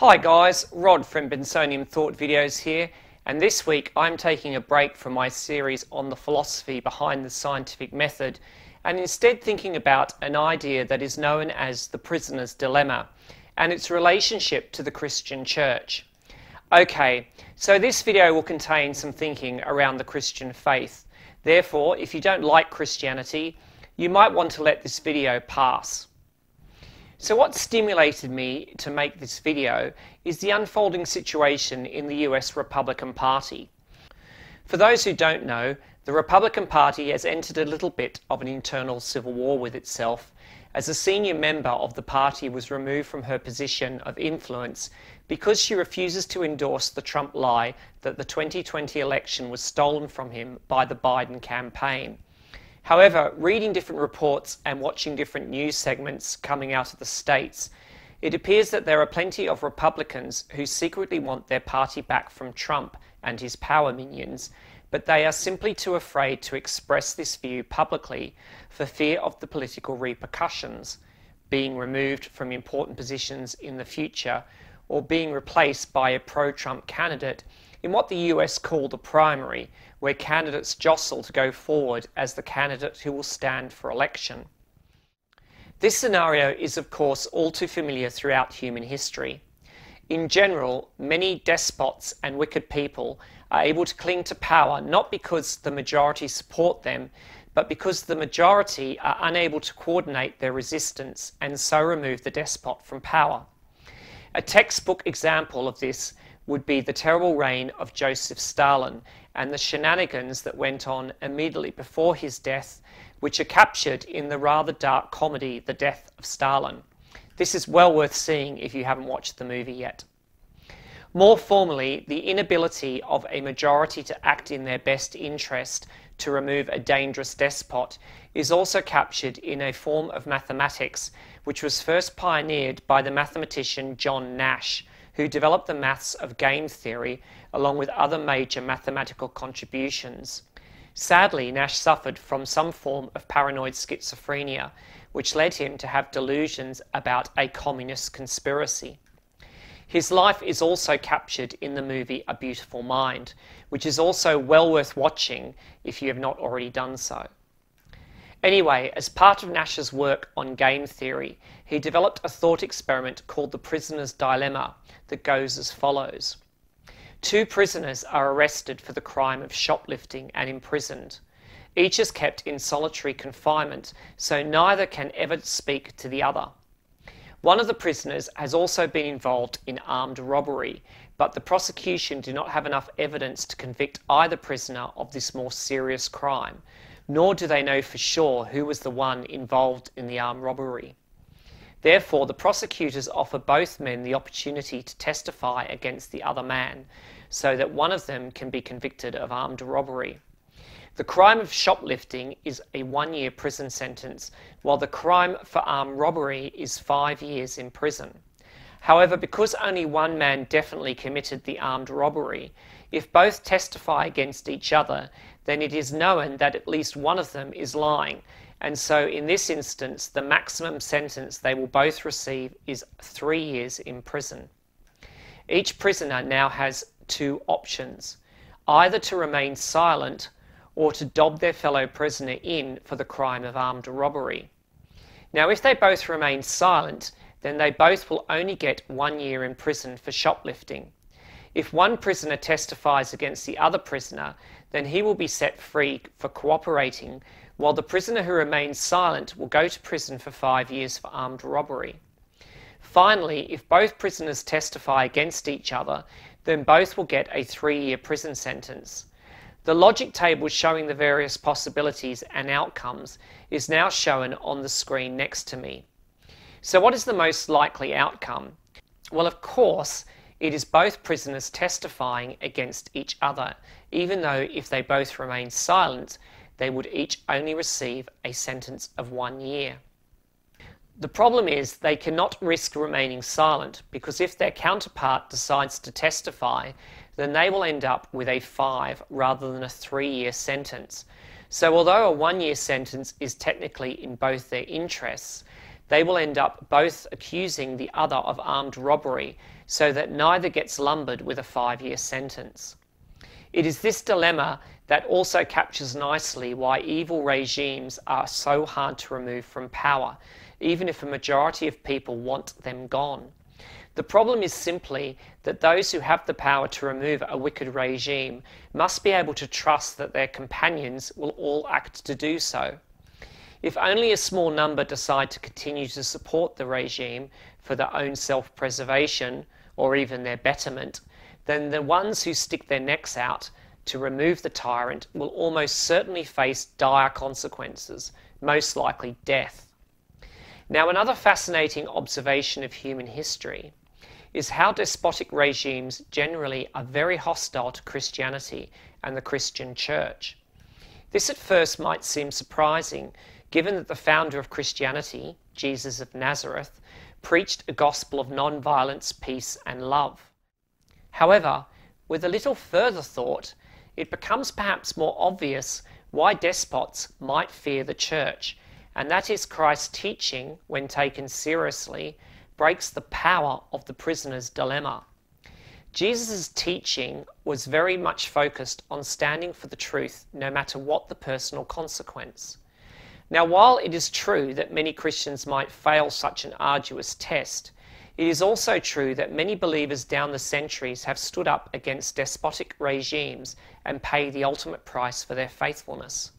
Hi guys, Rod from Bensonium Thought Videos here, and this week I'm taking a break from my series on the philosophy behind the scientific method and instead thinking about an idea that is known as the prisoner's dilemma and its relationship to the Christian church. Okay, so this video will contain some thinking around the Christian faith. Therefore, if you don't like Christianity, you might want to let this video pass. So what stimulated me to make this video is the unfolding situation in the US Republican Party. For those who don't know, the Republican Party has entered a little bit of an internal civil war with itself as a senior member of the party was removed from her position of influence because she refuses to endorse the Trump lie that the 2020 election was stolen from him by the Biden campaign. However, reading different reports and watching different news segments coming out of the States, it appears that there are plenty of Republicans who secretly want their party back from Trump and his power minions, but they are simply too afraid to express this view publicly for fear of the political repercussions, being removed from important positions in the future, or being replaced by a pro Trump candidate in what the US call a primary, where candidates jostle to go forward as the candidate who will stand for election. This scenario is, of course, all too familiar throughout human history. In general, many despots and wicked people are able to cling to power not because the majority support them, but because the majority are unable to coordinate their resistance and so remove the despot from power. A textbook example of this would be the terrible reign of Joseph Stalin and the shenanigans that went on immediately before his death, which are captured in the rather dark comedy The Death of Stalin. This is well worth seeing if you haven't watched the movie yet. More formally, the inability of a majority to act in their best interest to remove a dangerous despot is also captured in a form of mathematics which was first pioneered by the mathematician John Nash, who developed the maths of game theory along with other major mathematical contributions. Sadly, Nash suffered from some form of paranoid schizophrenia, which led him to have delusions about a communist conspiracy. His life is also captured in the movie A Beautiful Mind, which is also well worth watching if you have not already done so. Anyway, as part of Nash's work on game theory, he developed a thought experiment called the prisoner's dilemma that goes as follows. Two prisoners are arrested for the crime of shoplifting and imprisoned. Each is kept in solitary confinement, so neither can ever speak to the other. One of the prisoners has also been involved in armed robbery, but the prosecution do not have enough evidence to convict either prisoner of this more serious crime, nor do they know for sure who was the one involved in the armed robbery. Therefore, the prosecutors offer both men the opportunity to testify against the other man, so that one of them can be convicted of armed robbery. The crime of shoplifting is a one year prison sentence, while the crime for armed robbery is five years in prison. However, because only one man definitely committed the armed robbery, if both testify against each other, then it is known that at least one of them is lying. And so in this instance, the maximum sentence they will both receive is three years in prison. Each prisoner now has two options, either to remain silent or to dob their fellow prisoner in for the crime of armed robbery. Now, if they both remain silent, then they both will only get one year in prison for shoplifting. If one prisoner testifies against the other prisoner, then he will be set free for cooperating, while the prisoner who remains silent will go to prison for five years for armed robbery. Finally, if both prisoners testify against each other, then both will get a three year prison sentence. The logic table showing the various possibilities and outcomes is now shown on the screen next to me. So, what is the most likely outcome? Well, of course, it is both prisoners testifying against each other, even though if they both remain silent, they would each only receive a sentence of one year. The problem is they cannot risk remaining silent because if their counterpart decides to testify, then they will end up with a five rather than a three year sentence. So, although a one year sentence is technically in both their interests, they will end up both accusing the other of armed robbery so that neither gets lumbered with a five year sentence. It is this dilemma that also captures nicely why evil regimes are so hard to remove from power, even if a majority of people want them gone. The problem is simply that those who have the power to remove a wicked regime must be able to trust that their companions will all act to do so. If only a small number decide to continue to support the regime for their own self preservation or even their betterment, then the ones who stick their necks out to remove the tyrant will almost certainly face dire consequences, most likely death. Now, another fascinating observation of human history is how despotic regimes generally are very hostile to Christianity and the Christian church. This at first might seem surprising, given that the founder of Christianity, Jesus of Nazareth, preached a gospel of non-violence, peace, and love. However, with a little further thought, it becomes perhaps more obvious why despots might fear the church, and that is Christ's teaching, when taken seriously, breaks the power of the prisoner's dilemma. Jesus' teaching was very much focused on standing for the truth no matter what the personal consequence. Now, while it is true that many Christians might fail such an arduous test, it is also true that many believers down the centuries have stood up against despotic regimes and paid the ultimate price for their faithfulness.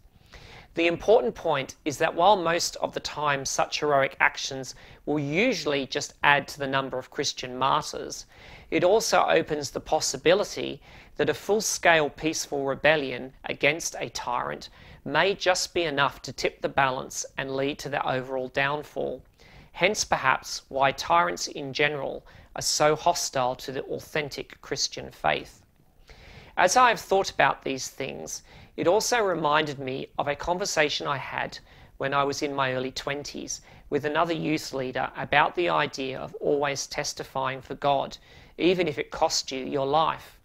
The important point is that while most of the time such heroic actions will usually just add to the number of Christian martyrs, it also opens the possibility that a full scale peaceful rebellion against a tyrant may just be enough to tip the balance and lead to the overall downfall. Hence, perhaps, why tyrants in general are so hostile to the authentic Christian faith. As I have thought about these things, it also reminded me of a conversation I had when I was in my early 20s with another youth leader about the idea of always testifying for God, even if it cost you your life.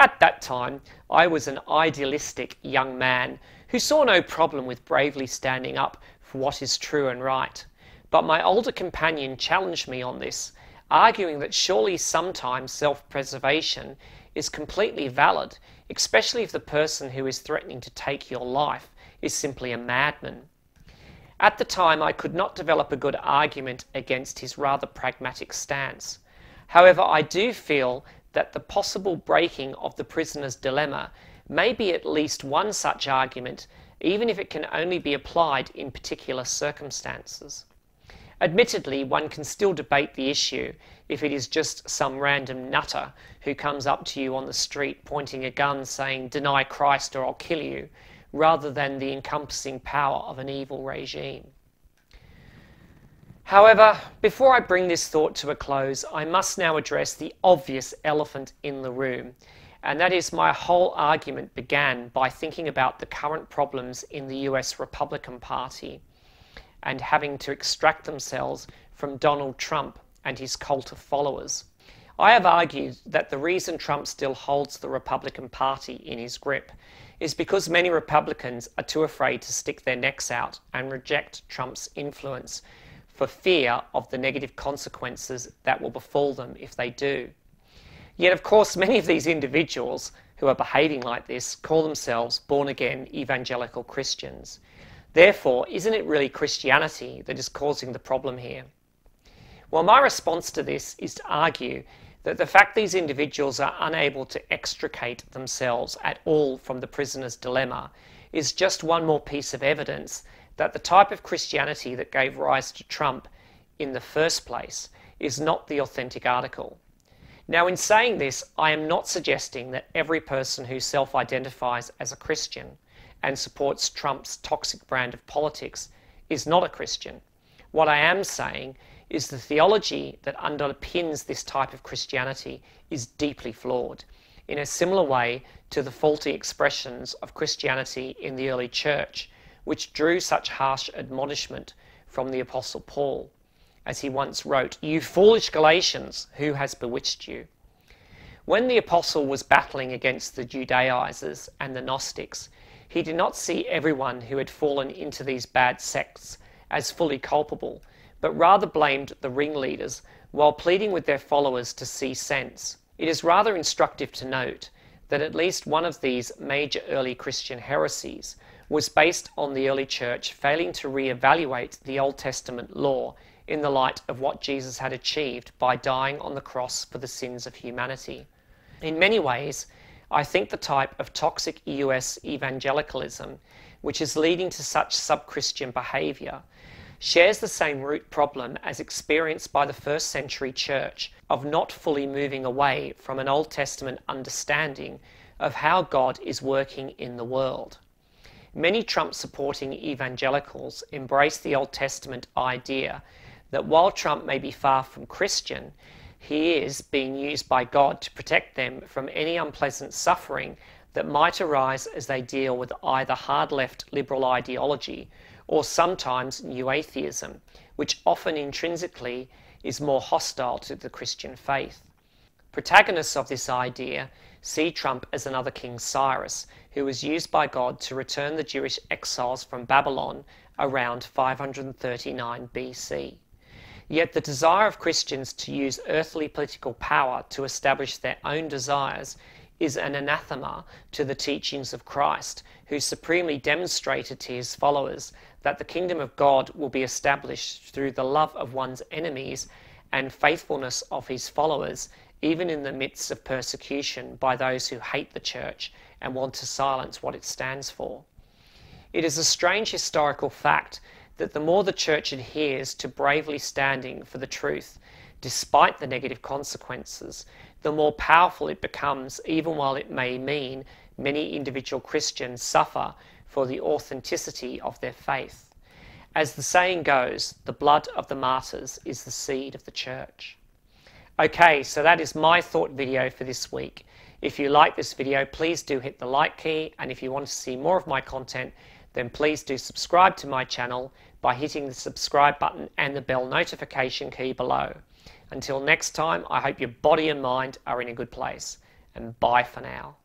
At that time, I was an idealistic young man who saw no problem with bravely standing up for what is true and right. But my older companion challenged me on this, arguing that surely sometimes self preservation is completely valid, especially if the person who is threatening to take your life is simply a madman. At the time, I could not develop a good argument against his rather pragmatic stance. However, I do feel that the possible breaking of the prisoner's dilemma may be at least one such argument, even if it can only be applied in particular circumstances. Admittedly, one can still debate the issue if it is just some random nutter who comes up to you on the street pointing a gun saying, Deny Christ or I'll kill you, rather than the encompassing power of an evil regime. However, before I bring this thought to a close, I must now address the obvious elephant in the room, and that is my whole argument began by thinking about the current problems in the US Republican Party and having to extract themselves from Donald Trump and his cult of followers. I have argued that the reason Trump still holds the Republican Party in his grip is because many Republicans are too afraid to stick their necks out and reject Trump's influence for fear of the negative consequences that will befall them if they do. Yet, of course, many of these individuals who are behaving like this call themselves born again evangelical Christians. Therefore, isn't it really Christianity that is causing the problem here? Well, my response to this is to argue that the fact these individuals are unable to extricate themselves at all from the prisoner's dilemma is just one more piece of evidence that the type of Christianity that gave rise to Trump in the first place is not the authentic article. Now, in saying this, I am not suggesting that every person who self identifies as a Christian and supports Trump's toxic brand of politics is not a Christian. What I am saying is the theology that underpins this type of Christianity is deeply flawed, in a similar way to the faulty expressions of Christianity in the early church, which drew such harsh admonishment from the Apostle Paul, as he once wrote, You foolish Galatians, who has bewitched you? When the Apostle was battling against the Judaizers and the Gnostics, he did not see everyone who had fallen into these bad sects as fully culpable, but rather blamed the ringleaders while pleading with their followers to see sense. It is rather instructive to note that at least one of these major early Christian heresies was based on the early church failing to re-evaluate the Old Testament law in the light of what Jesus had achieved by dying on the cross for the sins of humanity. In many ways, I think the type of toxic US evangelicalism, which is leading to such sub-Christian behaviour, shares the same root problem as experienced by the first century church of not fully moving away from an Old Testament understanding of how God is working in the world. Many Trump supporting evangelicals embrace the Old Testament idea that while Trump may be far from Christian, he is being used by God to protect them from any unpleasant suffering that might arise as they deal with either hard left liberal ideology or sometimes new atheism, which often intrinsically is more hostile to the Christian faith. Protagonists of this idea see Trump as another King Cyrus, who was used by God to return the Jewish exiles from Babylon around 539 BC. Yet the desire of Christians to use earthly political power to establish their own desires is an anathema to the teachings of Christ, who supremely demonstrated to his followers that the kingdom of God will be established through the love of one's enemies and faithfulness of his followers, even in the midst of persecution by those who hate the church and want to silence what it stands for. It is a strange historical fact that the more the church adheres to bravely standing for the truth, despite the negative consequences, the more powerful it becomes, even while it may mean many individual Christians suffer for the authenticity of their faith. As the saying goes, the blood of the martyrs is the seed of the church. Okay, so that is my thought video for this week. If you like this video, please do hit the like key, and if you want to see more of my content, then please do subscribe to my channel by hitting the subscribe button and the bell notification key below. Until next time, I hope your body and mind are in a good place, and bye for now.